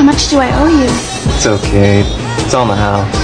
How much do I owe you? It's okay. It's on the house.